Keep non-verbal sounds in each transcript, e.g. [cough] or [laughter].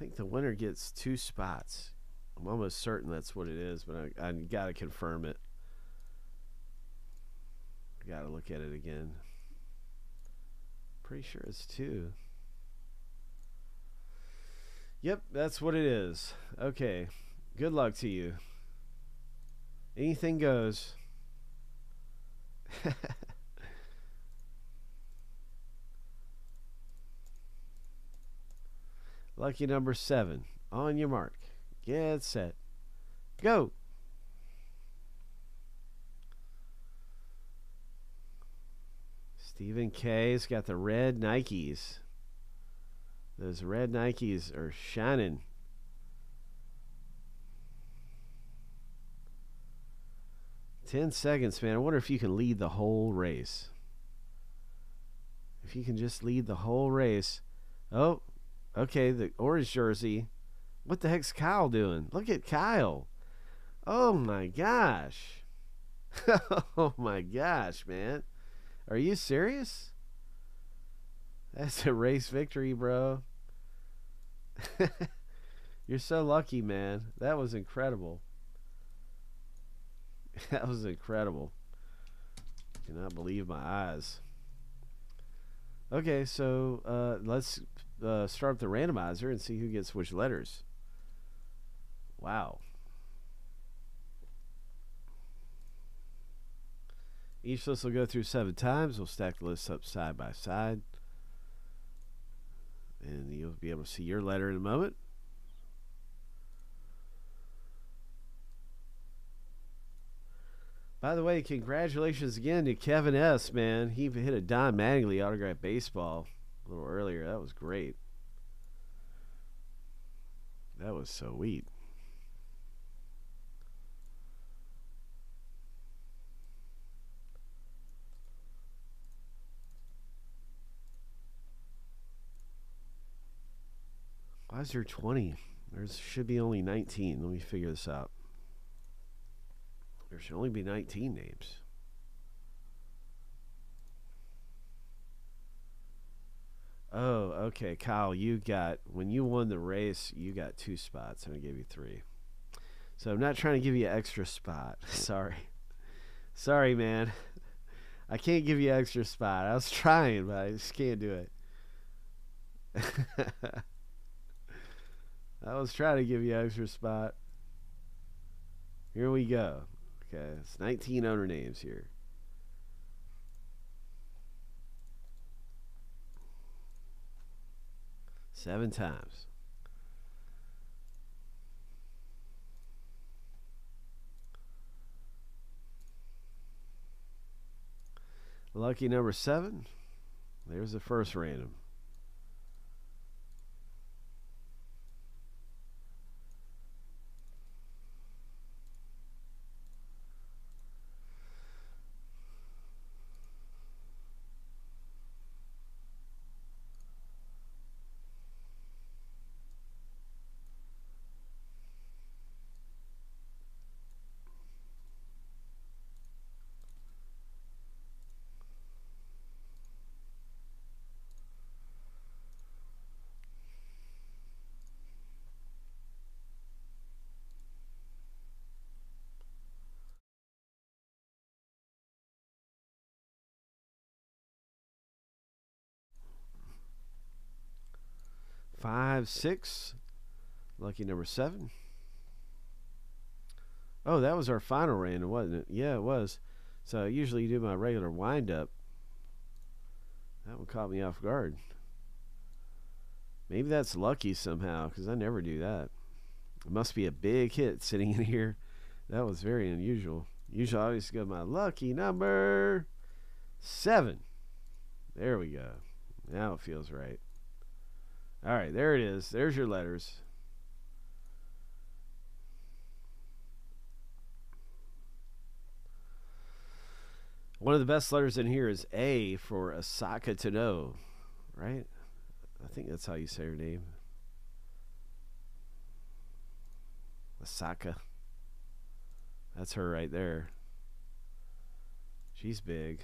think the winner gets two spots. I'm almost certain that's what it is, but I, I got to confirm it. I got to look at it again. Pretty sure it's two. Yep, that's what it is. Okay. Good luck to you. Anything goes. [laughs] Lucky number seven. On your mark. Get set. Go. Stephen K's got the red Nikes. Those red Nikes are shining. Ten seconds, man. I wonder if you can lead the whole race. If you can just lead the whole race. Oh, okay. The orange jersey. What the heck's Kyle doing? Look at Kyle. Oh my gosh. [laughs] oh my gosh, man. Are you serious? That's a race victory, bro. [laughs] You're so lucky, man. That was incredible. [laughs] That was incredible. Cannot believe my eyes. Okay, so uh, let's uh, start up the randomizer and see who gets which letters. Wow. Each list will go through seven times. We'll stack the lists up side by side. And you'll be able to see your letter in a moment. By the way, congratulations again to Kevin S. Man, he hit a Don Mattingly autograph baseball a little earlier. That was great. That was so sweet. Why is there 20? There should be only 19. Let me figure this out. There should only be 19 names. Oh, okay, Kyle, you got when you won the race, you got two spots, and I gave you three. So I'm not trying to give you an extra spot. [laughs] Sorry, sorry, man. I can't give you an extra spot. I was trying, but I just can't do it. [laughs] I was trying to give you an extra spot. Here we go. Okay, it's 19 owner names here. Seven times. Lucky number seven. There's the first random. Five, six. Lucky number seven. Oh, that was our final random, wasn't it? Yeah, it was. So I usually do my regular wind up. That one caught me off guard. Maybe that's lucky somehow, because I never do that. It must be a big hit sitting [laughs] in here. That was very unusual. Usually I always go my lucky number seven. There we go. Now it feels right. All right, there it is. There's your letters. One of the best letters in here is A for Ahsoka Tano, right? I think that's how you say her name. Asaka. That's her right there. She's big.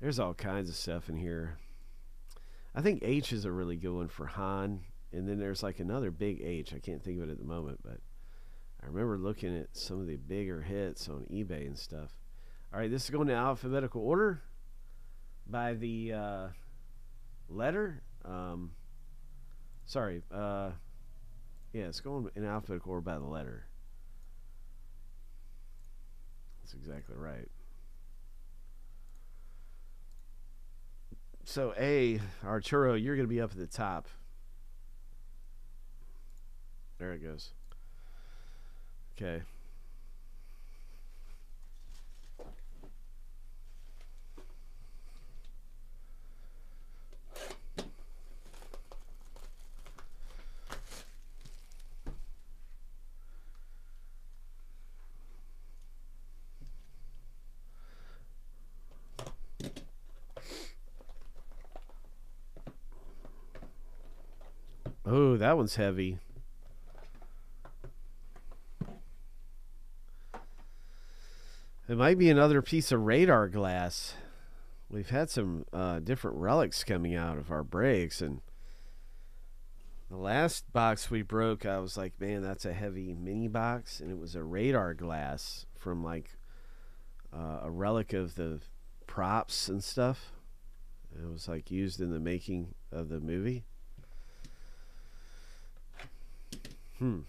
There's all kinds of stuff in here. I think H is a really good one for Han, and then there's like another big H. I can't think of it at the moment, but I remember looking at some of the bigger hits on eBay and stuff. All right, this is going to alphabetical order by the uh, letter. Um, sorry, uh, yeah, it's going in alphabetical order by the letter. That's exactly right. So A, Arturo, you're going to be up at the top. There it goes. Okay. Oh, that one's heavy. It might be another piece of radar glass. We've had some uh, different relics coming out of our breaks, and the last box we broke, I was like, man, that's a heavy mini box, and it was a radar glass from like uh, a relic of the props and stuff. It was like used in the making of the movie. Hmm.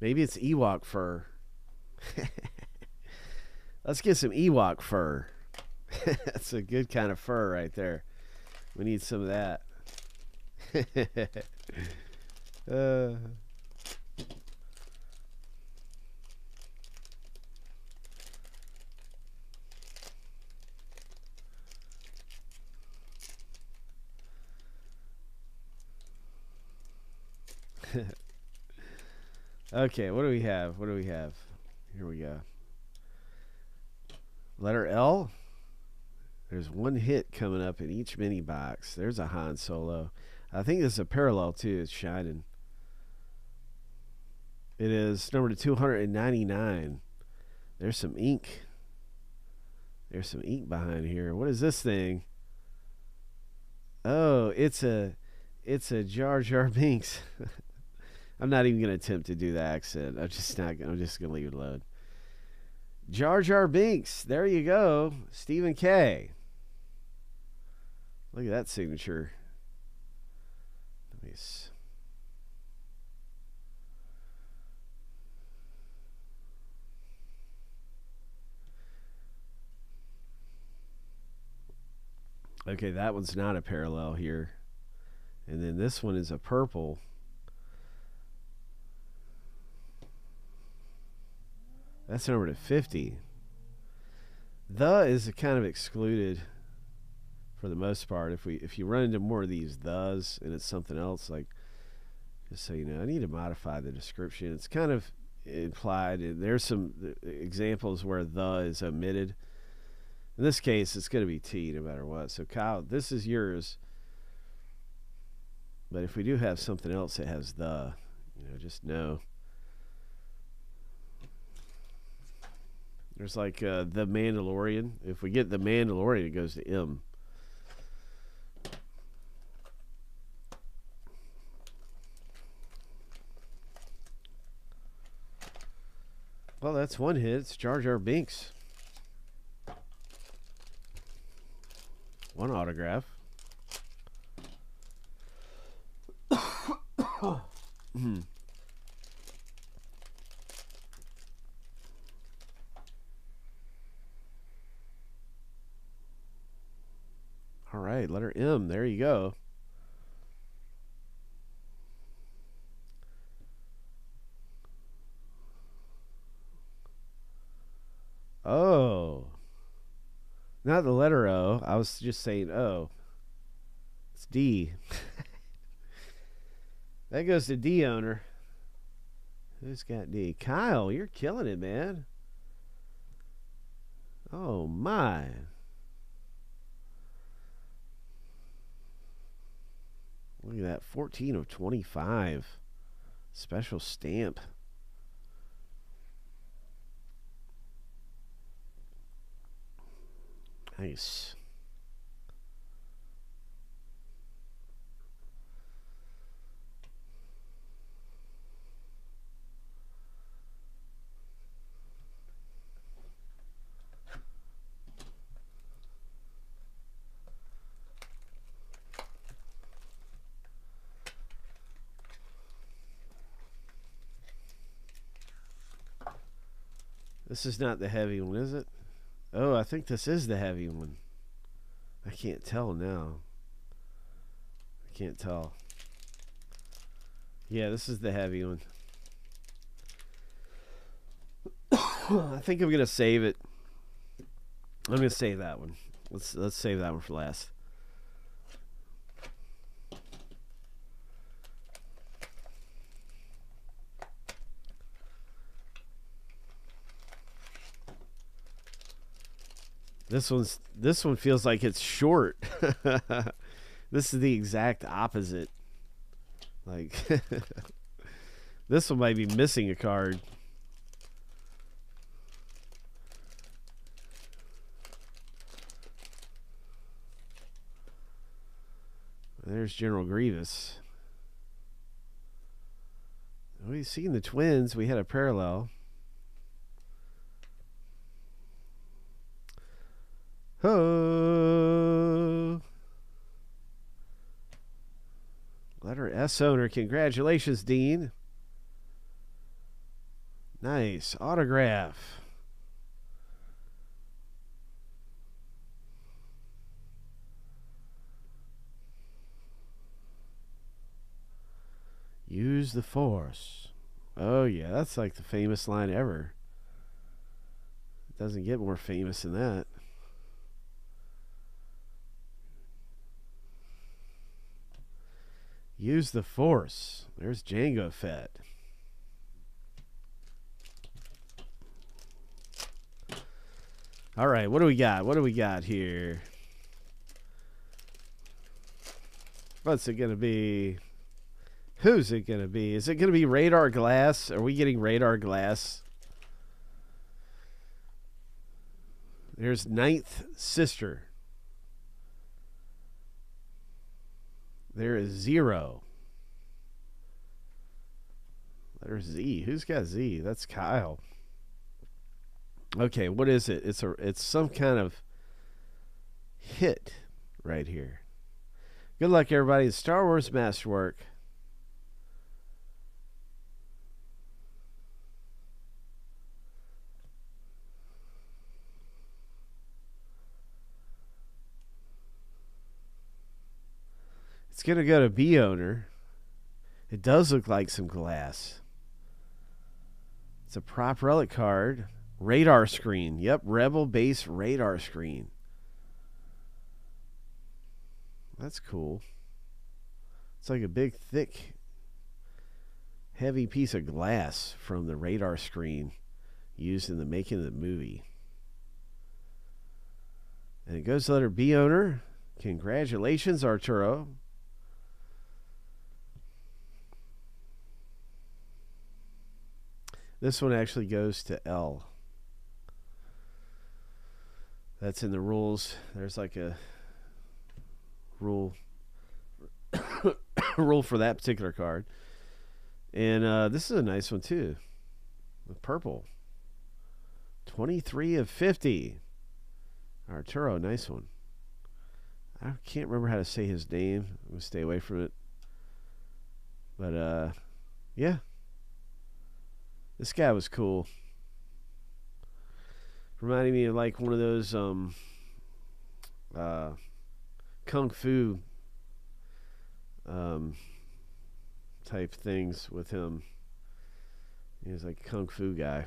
Maybe it's Ewok fur. [laughs] Let's get some Ewok fur. [laughs] That's a good kind of fur right there. We need some of that. [laughs] uh. [laughs] okay, what do we have? What do we have? Here we go. Letter L. There's one hit coming up in each mini box. There's a Han Solo. I think this is a parallel too. It's shining. It is number 299. There's some ink. There's some ink behind here. What is this thing? Oh, it's a it's a Jar Jar [laughs] Binks. I'm not even going to attempt to do the accent. I'm just not. I'm just going to leave it alone. Jar Jar Binks. There you go. Stephen K. Look at that signature. Nice. Okay, that one's not a parallel here. And then this one is a purple. That's number to 50. The is kind of excluded for the most part. If we if you run into more of these thes and it's something else, like just so you know, I need to modify the description. It's kind of implied. There's some uh, examples where the is omitted. In this case, it's going to be T no matter what. So Kyle, this is yours. But if we do have something else that has the, you know, just know. There's like uh, the Mandalorian. If we get the Mandalorian, it goes to M. Well, that's one hit. It's Jar Jar Binks. One autograph. [coughs] hmm. All right, letter M. There you go. Oh. Not the letter O. I was just saying O. It's D. [laughs] that goes to D owner. Who's got D? Kyle, you're killing it, man. Oh my. Look at that. 14 of 25. Special stamp. Nice. This is not the heavy one, is it? Oh, I think this is the heavy one. I can't tell now. I can't tell. Yeah, this is the heavy one. [coughs] I think I'm gonna save it. I'm gonna save that one. Let's let's save that one for last. This one's this one feels like it's short. [laughs] this is the exact opposite. Like [laughs] this one might be missing a card. There's General Grievous. We've seen the twins. We had a parallel. Oh. Letter S owner. Congratulations, Dean. Nice. Autograph. Use the force. Oh, yeah. That's like the famous line ever. It doesn't get more famous than that. Use the force. There's Jango Fett. All right, what do we got? What do we got here? What's it going to be? Who's it going to be? Is it going to be Radar Glass? Are we getting Radar Glass? There's Ninth Sister. There is zero. Letter Z. Who's got Z? That's Kyle. Okay, what is it? It's a it's some kind of hit right here. Good luck everybody. Star Wars Masterwork. Going to go to B owner. It does look like some glass. It's a prop relic card. Radar screen. Yep, Rebel base radar screen. That's cool. It's like a big, thick, heavy piece of glass from the radar screen used in the making of the movie. And it goes to letter B owner. Congratulations, Arturo. This one actually goes to L. That's in the rules. There's like a rule [coughs] rule for that particular card. And uh, this is a nice one too. With purple. 23 of 50. Arturo, nice one. I can't remember how to say his name. I'm going to stay away from it. But uh yeah, this guy was cool. Reminding me of like one of those um uh kung fu um type things with him. He was like kung fu guy.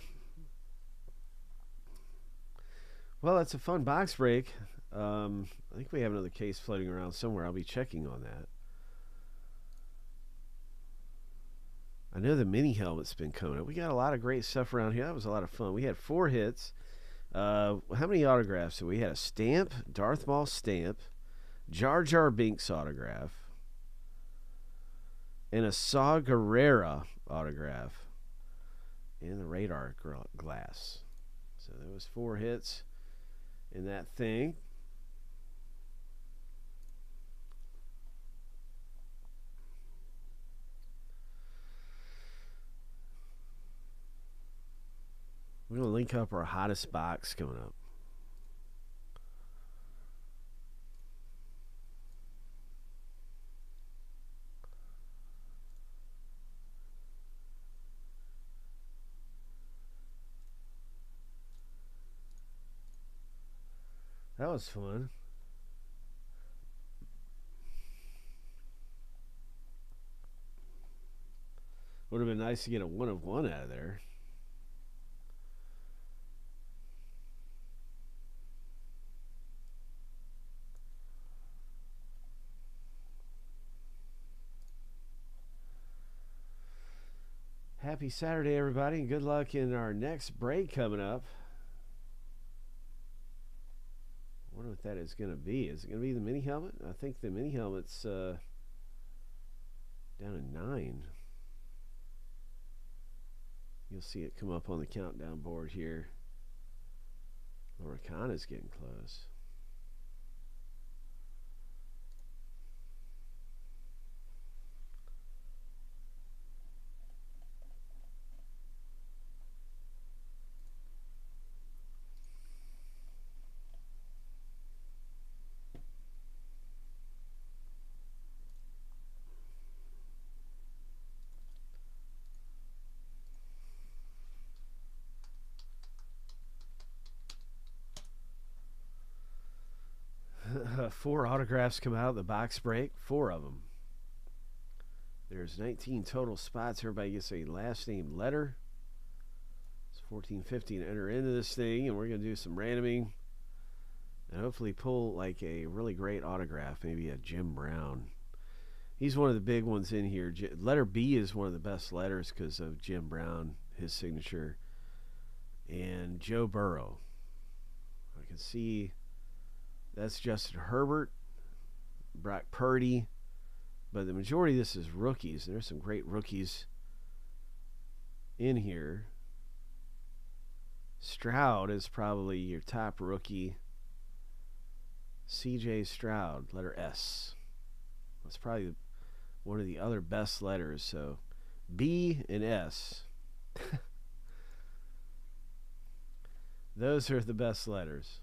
Well, that's a fun box break. Um, I think we have another case floating around somewhere. I'll be checking on that. I know the mini helmet's been coming up. We got a lot of great stuff around here. That was a lot of fun. We had four hits. Uh, how many autographs? So we had a stamp, Darth Maul stamp, Jar Jar Binks autograph, and a Saw Gerrera autograph, and the radar glass. So there was four hits in that thing. We're going to link up our hottest box coming up. That was fun. Would have been nice to get a one of one out of there. Happy Saturday, everybody, and good luck in our next break coming up. I wonder what that is going to be. Is it going to be the mini helmet? I think the mini helmet's uh, down at nine. You'll see it come up on the countdown board here. is getting close. Four autographs come out of the box break. Four of them. There's 19 total spots. Everybody gets a last name letter. It's 14, 15 enter into this thing, and we're going to do some randoming and hopefully pull like a really great autograph, maybe a Jim Brown. He's one of the big ones in here. Letter B is one of the best letters because of Jim Brown, his signature, and Joe Burrow. I can see that's Justin Herbert, Brock Purdy. But the majority of this is rookies. There's some great rookies in here. Stroud is probably your top rookie. CJ Stroud, letter S. That's probably one of the other best letters. So B and S. [laughs] Those are the best letters.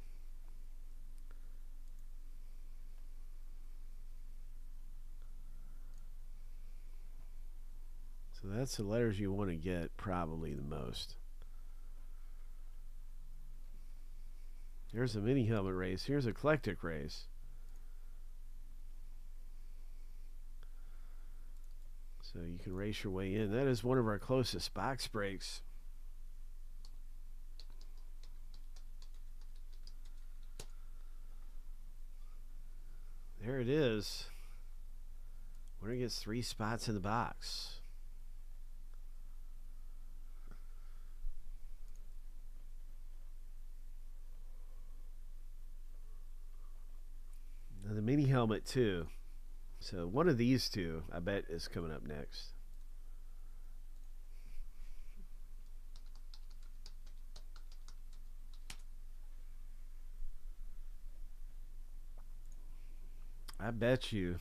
That's the letters you want to get probably the most. Here's a mini helmet race. Here's a eclectic race. So you can race your way in. That is one of our closest box breaks. There it is. Winner gets three spots in the box. Uh, the mini helmet too. So one of these two, I bet, is coming up next. I bet you.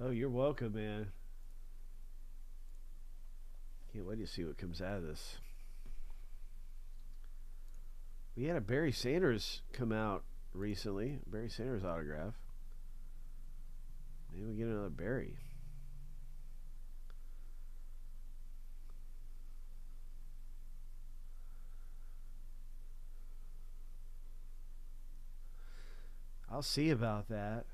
Oh, you're welcome, man. Can't wait to see what comes out of this. We had a Barry Sanders come out recently. Barry Sanders autograph. Maybe we get another Barry. I'll see about that.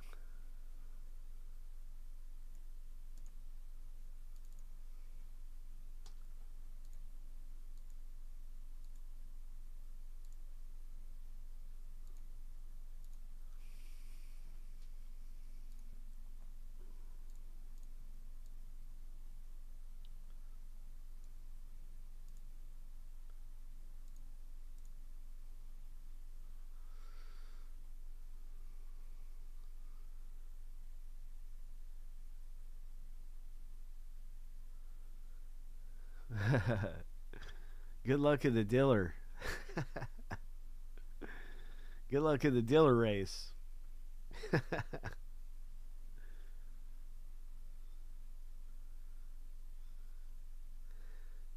[laughs] Good luck in the Diller. [laughs] Good luck in the Diller race. [laughs]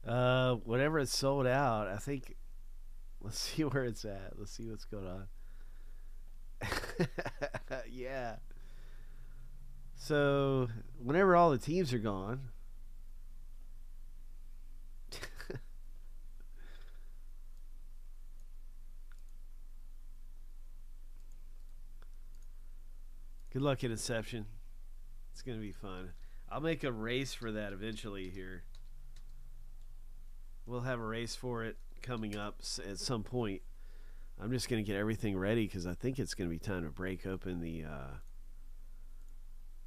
uh, whenever it's sold out, I think. Let's see where it's at. Let's see what's going on. yeah. So, whenever all the teams are gone, Good luck in Inception. It's going to be fun. I'll make a race for that eventually here. We'll have a race for it coming up at some point. I'm just going to get everything ready because I think it's going to be time to break open the uh,